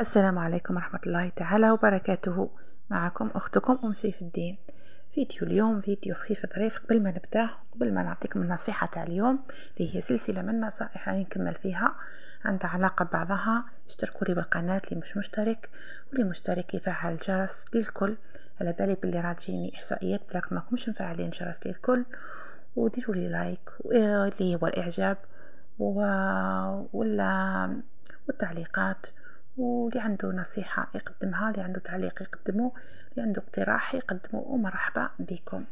السلام عليكم ورحمة الله تعالى وبركاته. معكم أختكم أم سيف الدين فيديو اليوم فيديو خفيف ظريف. قبل ما نبدأ قبل ما نعطيكم النصيحة تاع اليوم اللي هي سلسلة من نصائح راني نكمل فيها. عندها علاقة ببعضها اشتركوا لي بالقناة اللي مش مشترك واللي مشترك يفعل الجرس للكل. على بالي باللي راه تجيني إحصائيات بلاك ما مفعلين الجرس للكل. وديروا لي like اللي هو الإعجاب و... ولا والتعليقات. واللي عنده نصيحة يقدمها اللي عنده تعليق يقدمه اللي عنده اقتراح يقدمه ومرحبا بكم.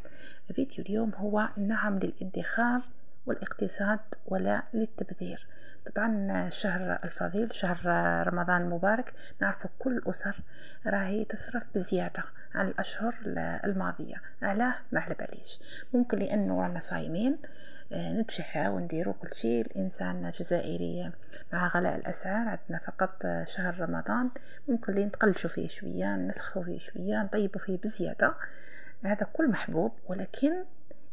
فيديو اليوم هو نعم للادخار والاقتصاد ولا للتبذير. طبعا الشهر الفضيل شهر رمضان المبارك نعرف كل الأسر راهي تصرف بزيادة. عن الأشهر الماضية. علاه ما على باليش. ممكن لأنه رانا صايمين آه، نتشحى ونديرو كل شيء الإنسان جزائري مع غلاء الأسعار عندنا فقط شهر رمضان. ممكن لي نتقلشوا فيه شوية نسخفوا فيه شوية نطيبوا فيه بزيادة. هذا كل محبوب ولكن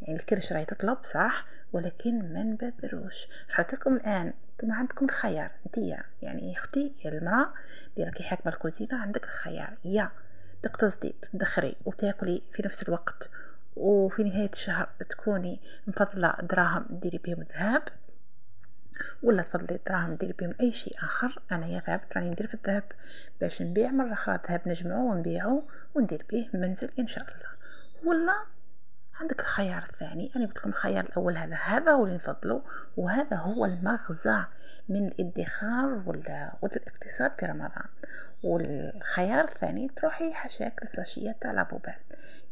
يعني الكرش راهي تطلب صح؟ ولكن ما نبذروش حطيتكم الآن أنتم عندكم الخيار. انتيا يعني أختي يا المرأة اللي راكي حاكمة الكوزينة عندك الخيار. يا. تقتصدي تدخري وتاكلي في نفس الوقت. وفي نهاية الشهر تكوني مفضلة دراهم ديري بهم ذهب ولا تفضلي دراهم ديري بهم أي شيء آخر. أنا يا ذهب راني ندير في الذهب باش نبيع مرة أخرى ذهب نجمعه ونبيعه وندير به منزل إن شاء الله. ولا عندك الخيار الثاني. أنا قلت لكم الخيار الأول هذا هذا هو اللي نفضله وهذا هو المغزى من الادخار والاقتصاد في رمضان. والخيار الثاني تروحي حشاك للساشية تاع لابوبال.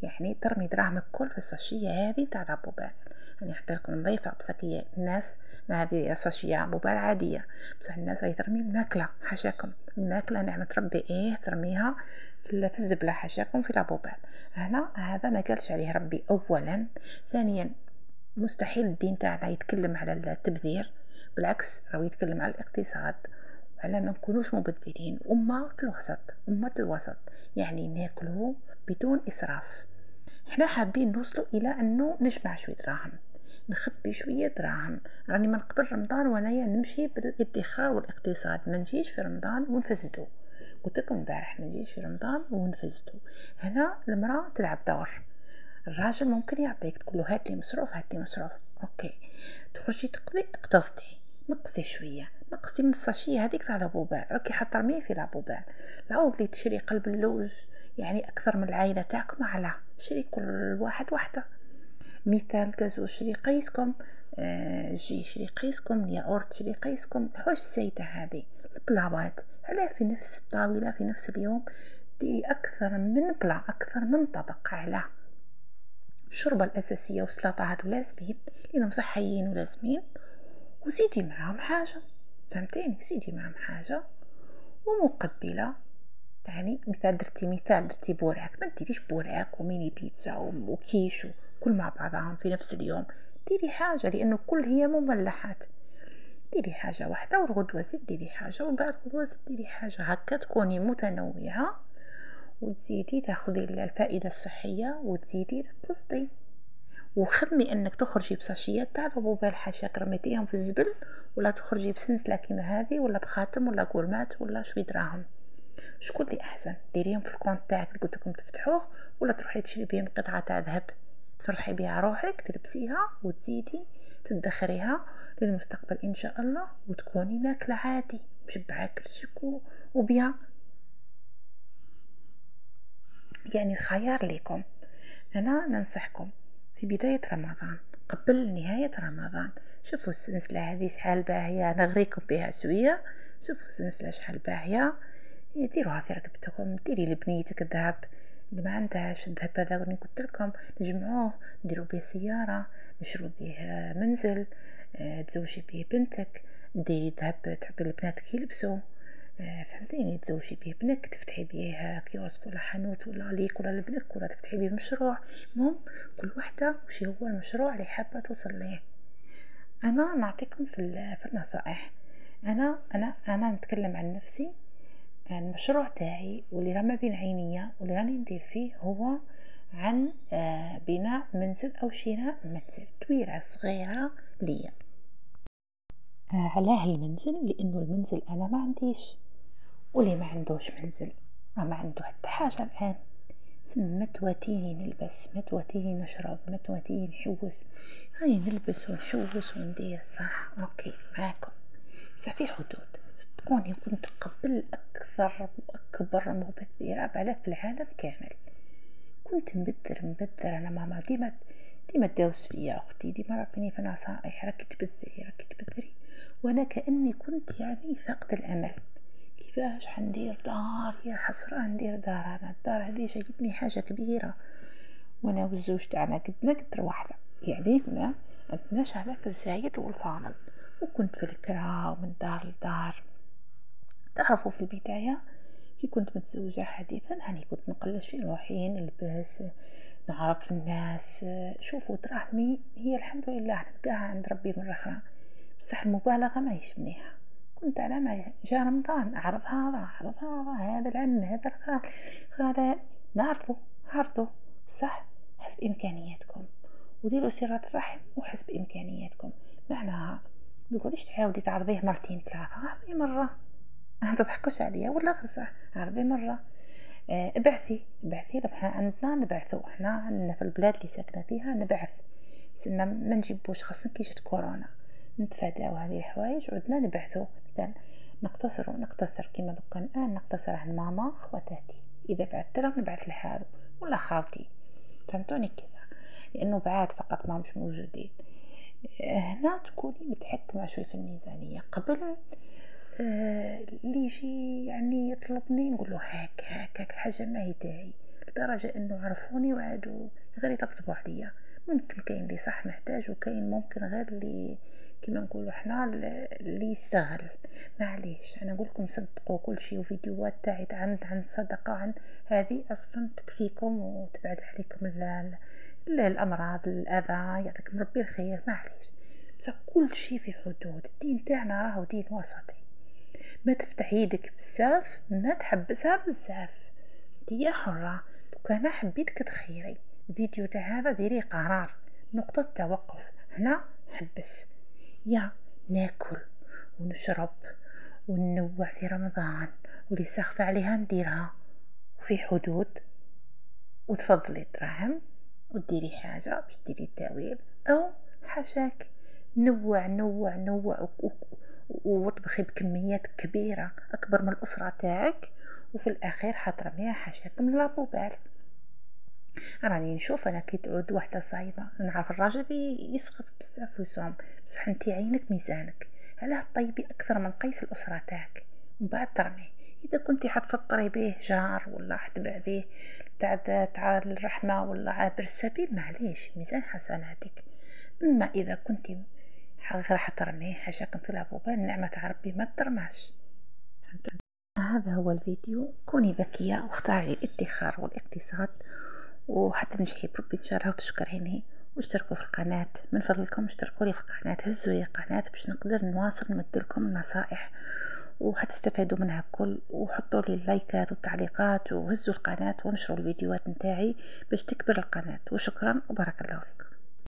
يعني ترمي دراهمك كل في الساشية هذه تاع لابوبال. يعني حتى لكم نظيفة بصح الناس ما هذه ساشية موبال عادية. بصح الناس راهي ترمي الماكلة حاشاكم. الماكلة نعمة ربي إيه ترميها في الزبلة حاشاكم في لابوبال. هنا هذا ما قالش عليه ربي اولا. ثانيا مستحيل الدين تاعنا يتكلم على التبذير. بالعكس راهو يتكلم على الاقتصاد. على ما نكونوش مبذرين أمة في الوسط أمة الوسط. يعني ناكلو بدون إسراف. إحنا حابين نوصلوا إلى أنه نجمع شوية دراهم. نخبي شوية دراهم. راني من قبل رمضان وانايا نمشي بالادخار والاقتصاد. ما نجيش في رمضان ونفسدو قلت لكم البارح ما نجيش في رمضان ونفسدو هنا المرأة تلعب دور. الراجل ممكن يعطيك تقول له هات لي مصروف هات لي مصروف. OK. تخرجي تقضي اقتصدي. نقصي شوية. نقصي من ال sachet هذيك تاع la poubelle. راكي حاطه في la poubelle. العوض لي تشري قلب اللوز يعني أكثر من العائله تاعكم على شري كل واحد وحده. مثال كازو شري قيسكم آه جي شري قيسكم ياورت شري قيسكم. الحوايج السايتة هذه البلاوات علاه في نفس الطاولة في نفس اليوم. ديري أكثر من plat أكثر من طبق علاه الشوربة الأساسية والسلطه هادو لازمين لأنهم صحيين ولازمين وزيدي معاهم حاجة. فهمتيني؟ زيدي معاهم حاجة ومقبلة. يعني مثال درتي مثال درتي بوراك ما ديريش بوراك و mini pizza و quiche كل مع بعضهم في نفس اليوم. ديري حاجة لأنه كل هي مملحات. ديري حاجة واحدة والغدوة زيد ديري حاجة وبعد الغدوة زيد ديري حاجة. هكا تكوني متنوعة وتزيدي تاخذي الفائدة الصحية وتزيدي تقتصدي وخمي إنك تخرجي بساشيات تاع الحبوبات حاشاك رميتيهم في الزبل ولا تخرجي بسنسلة كيما هذه ولا بخاتم ولا قورمات ولا شوي دراهم شكون اللي أحسن؟ ديريهم في الكونت تاعك اللي قلت لكم تفتحوه ولا تروحي تشري بهم قطعة تاع ذهب؟ تفرحي بها روحك تلبسيها وتزيدي تدخريها للمستقبل إن شاء الله وتكوني ماكلة عادي مشبعة كرشك وبيا يعني الخيار ليكم. أنا ننصحكم في بداية رمضان قبل نهاية رمضان. شوفوا السلسلة هذه شحال باهية نغريكم بها شوية. شوفوا السلسلة شحال باهية. ديروها في رقبتكم ديري لبنيتك الذهب. اللي ما عندهاش الذهب هذا اللي قلت لكم نجمعوه نديرو به سيارة نشرو به منزل آه، تزوجي به بنتك. ديري ذهب تعطي لبناتك يلبسوا. آه، فهمتيني تزوجي به بنك تفتحي به كيوسك ولا حانوت ولا ليك ولا لبنك ولا تفتحي به مشروع. المهم كل وحدة وش هو المشروع اللي حابة توصل ليه. أنا نعطيكم في, النصائح. أنا أنا أنا نتكلم عن نفسي. المشروع تاعي واللي راه ما بين عينيا واللي راني ندير فيه هو عن آه، بناء منزل أو شراء منزل تويرة صغيرة ليا. آه، علاه المنزل لأنه المنزل أنا ما عنديش. واللي ما عندوش منزل راه ما عنده حتى حاجة الآن. سما تواتيني نلبس ما تواتيني نشرب ما تواتيني نحوس. هاي نلبس ونحوس وندير. صح أوكي معاكم. بس في حدود. صدقوني كنت قبل أكثر وأكبر مبذرة بعلاك في العالم كامل. كنت مبذر مبذر. أنا ماما ديما ديما تداوس فيا أختي ديما رافيني في نصائح. راكي تبذري راكي تبذري. وأنا كأني كنت يعني فقد الأمل. كيفاش حندير دار؟ يا حسرة ندير دار أنا. الدار هذه جايتني حاجة كبيرة. وأنا والزوج تاعنا قدنا قد واحدة يعني ما عندناش هذاك الزايد والفاضل. وكنت في الكرا ومن دار لدار. تعرفوا في البداية كي كنت متزوجة حديثا هاني كنت نقلش في روحي نلبس نعرف الناس. شوفوا دراهمي هي الحمد لله نلقاها عند ربي مرة أخرى. بصح المبالغة ما هيش مليحة كنت على ما جاء رمضان أعرف هذا أعرف هذا هذا العم هذا الخال خالة نعرفه عرضه صح حسب إمكانياتكم وديروا صلة رحم وحسب إمكانياتكم معناها متقعديش تعاودي تعرضيه مرتين ثلاثة؟ عرضيه مرة. تضحكوش عليا ولا غير صح عرضيه مرة. آه، ابعثي ابعثي لما عندنا نبعثو. إحنا عندنا في البلاد اللي ساكنة فيها نبعث. سما ما نجيبوش خاصة كي جات كورونا. نتفاداو هذه الحوايج عدنا نبعثو. مثلا نقتصر نقتصر كيما دوكا الآن نقتصر على ماما خواتاتي إذا بعثت لهم نبعث لهذا ولا خاوتي. فهمتوني كذا لأنه بعاد فقط ما مش موجودين. هنا تكوني متحكمة شوي في الميزانية. قبل آه اللي يجي يعني يطلبني نقول له هاك هاك هاك الحاجة ما هي داعي. لدرجة إنه عرفوني وعادوا غير يطبطبوا عليا. ممكن كاين اللي صح محتاج وكاين ممكن غير اللي كما نقولوا حنا اللي يستغل معليش أنا نقول لكم صدقوا كل شيء وفيديوهات تاعي عن عن صدقة عن هذه أصلا تكفيكم وتبعد عليكم الأمراض الأذى يعطيكم ربي الخير. معليش بس كل شيء في حدود. الدين تاعنا راهو دين وسطي. ما تفتح يدك بزاف ما تحبسها بزاف. انت حرة. كان حبيتك تخيري. فيديو تاع هذا ديري قرار. نقطة توقف. هنا حبس. يا ناكل ونشرب وننوع في رمضان. واللي سخفة عليها نديرها وفي حدود. وتفضلي دراهم وديري حاجة باش ديري التأويل. أو حاشاك. نوع نوع نوع. وطبخي بكميات كبيرة أكبر من الأسرة تاعك. وفي الأخير حترميها حاشاكم لابوبال. راني نشوف أنا كي تعود وحدة صايمه نعرف الراجل يسخف بزاف ويصوم. بصح انت عينك ميزانك. علاه طيبي أكثر من قيس الأسرة تاعك. من بعد ترمي. إذا كنتي حتفطري به جار ولا حتبع به تاع تاع الرحمة ولا عابر السبيل معليش. ميزان حسناتك أما إذا كنتي غير حترميه حاجاكم في العبوبة نعمة ربي ما ترماش. هذا هو الفيديو. كوني ذكية واختاري الادخار والاقتصاد. وحتى نجحي بربي ان شاء الله وتشكريني واشتركوا في القناة. من فضلكم اشتركوا لي في القناة. هزوا لي القناة باش نقدر نواصل نمدلكم النصائح. وحتستفادوا منها كل وحطوا لي اللايكات والتعليقات. وهزوا القناة ونشروا الفيديوهات نتاعي باش تكبر القناة. وشكرا وبارك الله فيكم.